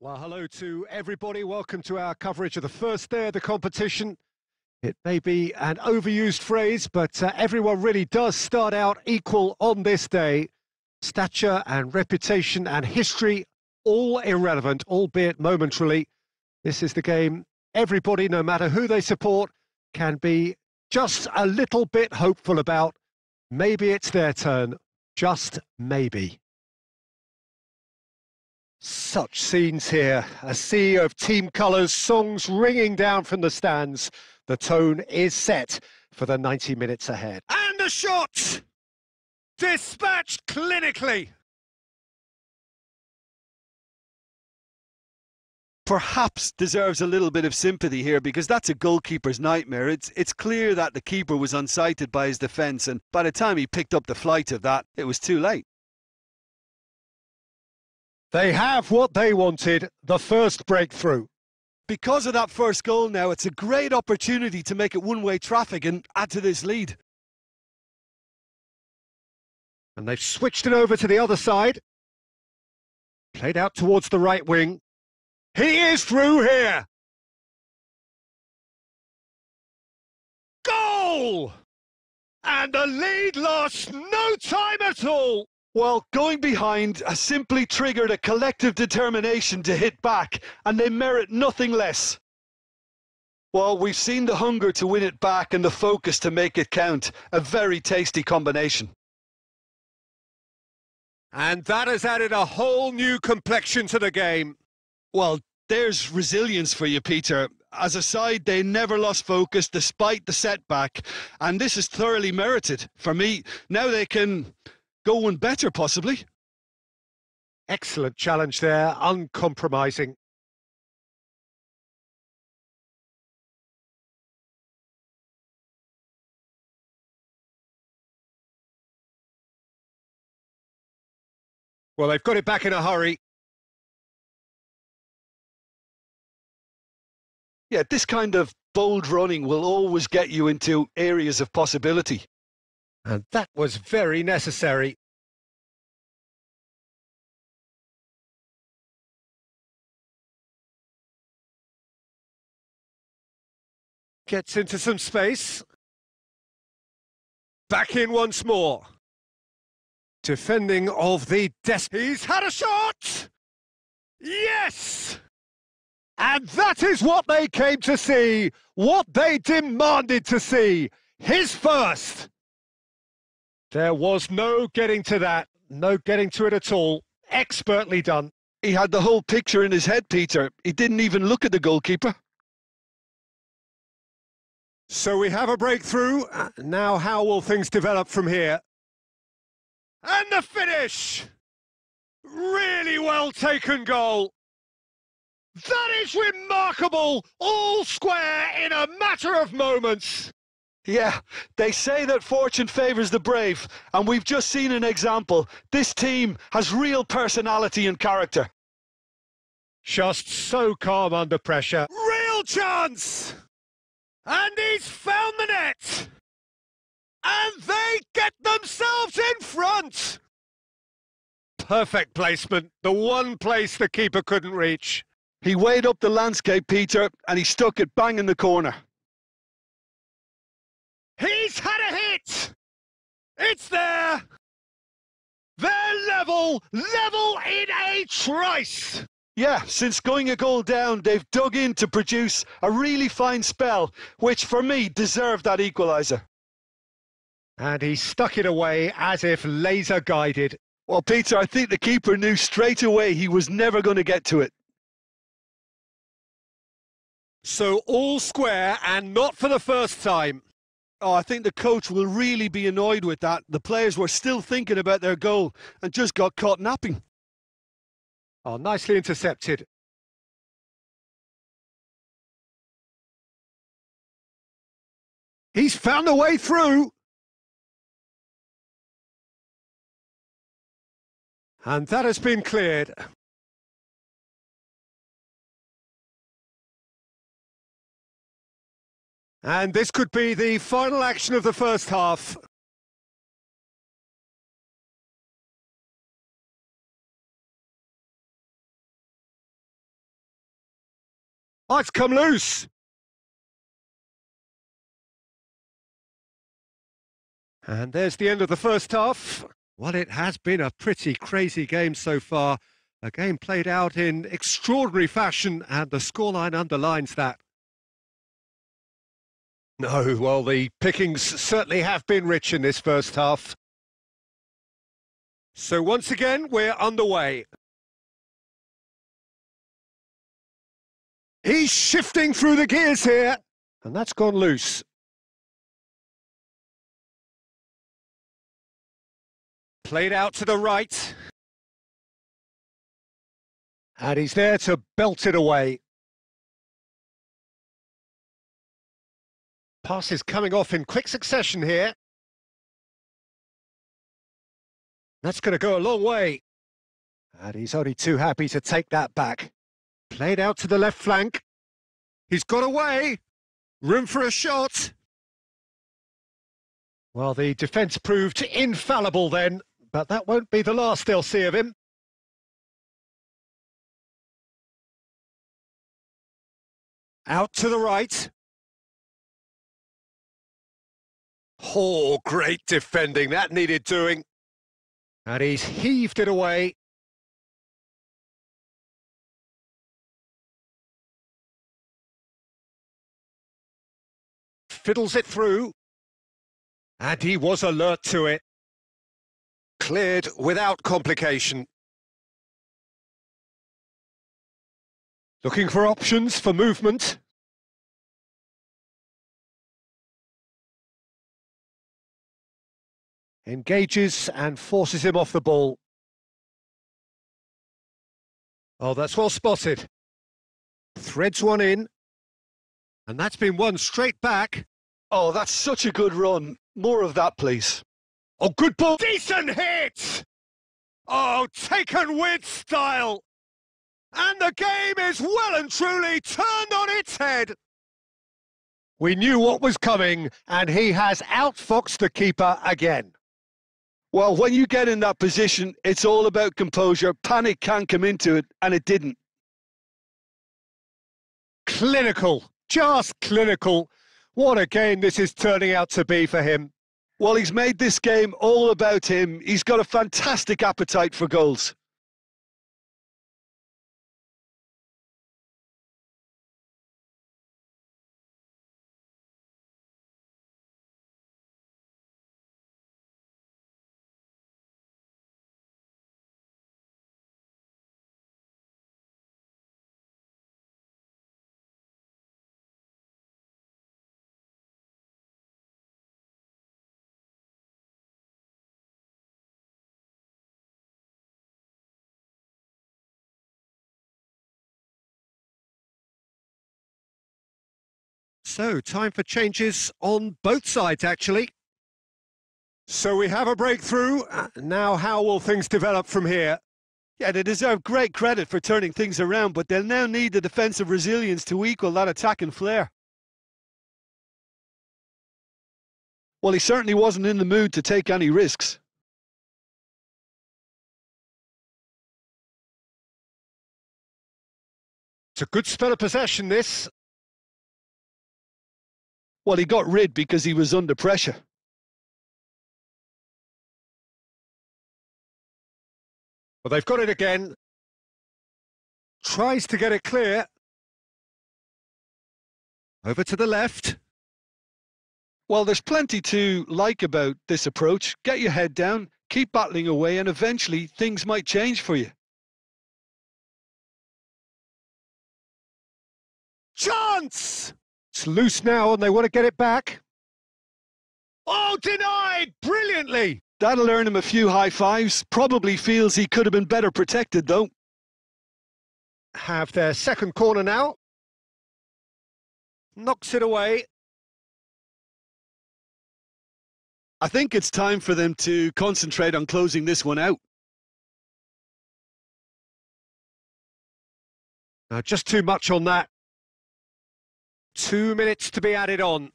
Well, hello to everybody. Welcome to our coverage of the first day of the competition. It may be an overused phrase, but uh, everyone really does start out equal on this day. Stature and reputation and history, all irrelevant, albeit momentarily. This is the game everybody, no matter who they support, can be just a little bit hopeful about. Maybe it's their turn, just maybe. Such scenes here, a sea of team colours, songs ringing down from the stands. The tone is set for the 90 minutes ahead. And the shot! Dispatched clinically! perhaps deserves a little bit of sympathy here because that's a goalkeeper's nightmare. It's it's clear that the keeper was unsighted by his defence and by the time he picked up the flight of that, it was too late. They have what they wanted, the first breakthrough. Because of that first goal now, it's a great opportunity to make it one-way traffic and add to this lead. And they've switched it over to the other side. Played out towards the right wing. He is through here! Goal! And the lead lost no time at all! Well, going behind has simply triggered a collective determination to hit back, and they merit nothing less. Well, we've seen the hunger to win it back and the focus to make it count. A very tasty combination. And that has added a whole new complexion to the game. Well, there's resilience for you, Peter. As a side, they never lost focus despite the setback, and this is thoroughly merited. For me, now they can go one better, possibly. Excellent challenge there, uncompromising. Well, they've got it back in a hurry. Yeah, this kind of bold running will always get you into areas of possibility. And that was very necessary. Gets into some space. Back in once more. Defending of the Des... He's had a shot! Yes! And that is what they came to see, what they demanded to see. His first. There was no getting to that, no getting to it at all. Expertly done. He had the whole picture in his head, Peter. He didn't even look at the goalkeeper. So we have a breakthrough. Now how will things develop from here? And the finish! Really well taken goal. That is remarkable! All square in a matter of moments. Yeah, they say that fortune favours the brave, and we've just seen an example. This team has real personality and character. Just so calm under pressure. Real chance! And he's found the net! And they get themselves in front! Perfect placement, the one place the keeper couldn't reach. He weighed up the landscape, Peter, and he stuck it bang in the corner. He's had a hit! It's there! They're level! Level in a trice! Yeah, since going a goal down, they've dug in to produce a really fine spell, which for me deserved that equaliser. And he stuck it away as if laser guided. Well, Peter, I think the keeper knew straight away he was never going to get to it. So all square and not for the first time. Oh, I think the coach will really be annoyed with that. The players were still thinking about their goal and just got caught napping. Oh, nicely intercepted. He's found a way through. And that has been cleared. And this could be the final action of the first half. Oh, it's come loose. And there's the end of the first half. Well, it has been a pretty crazy game so far. A game played out in extraordinary fashion, and the scoreline underlines that. No, well, the pickings certainly have been rich in this first half. So once again, we're underway. He's shifting through the gears here, and that's gone loose. Played out to the right. And he's there to belt it away. Passes coming off in quick succession here. That's going to go a long way. And he's only too happy to take that back. Played out to the left flank. He's got away. Room for a shot. Well, the defence proved infallible then but that won't be the last they'll see of him. Out to the right. Oh, great defending. That needed doing. And he's heaved it away. Fiddles it through. And he was alert to it. Cleared without complication. Looking for options for movement. Engages and forces him off the ball. Oh, that's well spotted. Threads one in. And that's been one straight back. Oh, that's such a good run. More of that, please. Oh, good ball. Decent hit! Oh, taken with style. And the game is well and truly turned on its head. We knew what was coming, and he has outfoxed the keeper again. Well, when you get in that position, it's all about composure. Panic can come into it, and it didn't. Clinical, just clinical. What a game this is turning out to be for him. Well, he's made this game all about him. He's got a fantastic appetite for goals. So, time for changes on both sides, actually. So we have a breakthrough. Uh, now, how will things develop from here? Yeah, they deserve great credit for turning things around, but they'll now need the defensive resilience to equal that attacking flair. Well, he certainly wasn't in the mood to take any risks. It's a good spell of possession, this. Well, he got rid because he was under pressure. Well, they've got it again. Tries to get it clear. Over to the left. Well, there's plenty to like about this approach. Get your head down, keep battling away, and eventually things might change for you. Chance! It's loose now and they want to get it back. Oh, denied! Brilliantly! That'll earn him a few high fives. Probably feels he could have been better protected, though. Have their second corner now. Knocks it away. I think it's time for them to concentrate on closing this one out. Uh, just too much on that. Two minutes to be added on.